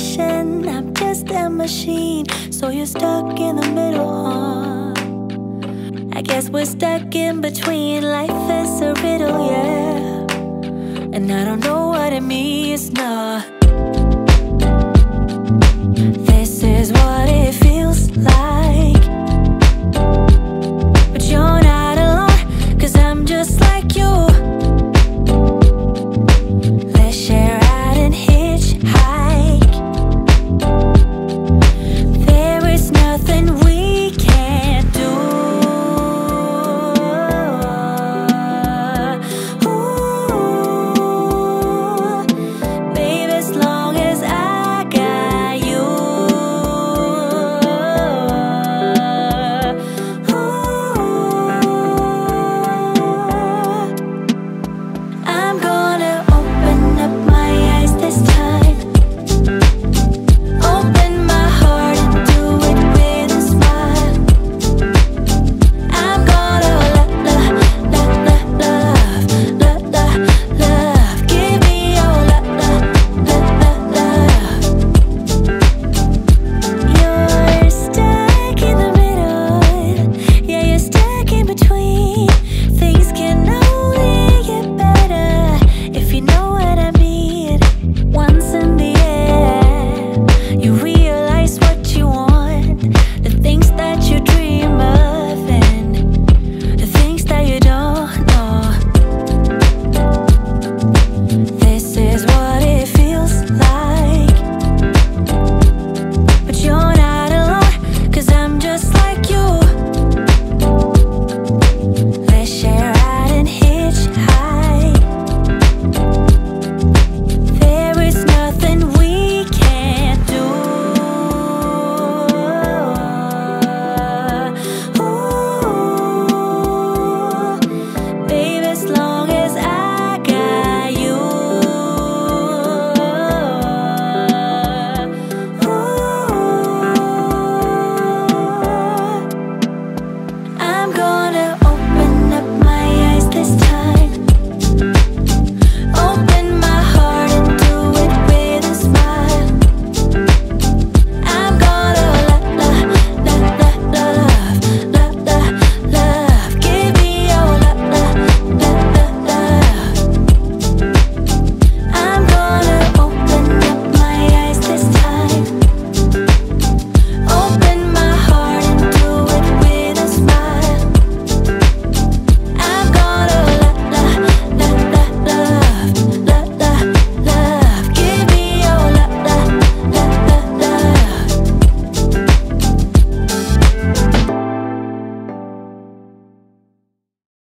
I'm just a machine. So you're stuck in the middle. I guess we're stuck in between. Life is a riddle, yeah. And I don't know what it means, nah.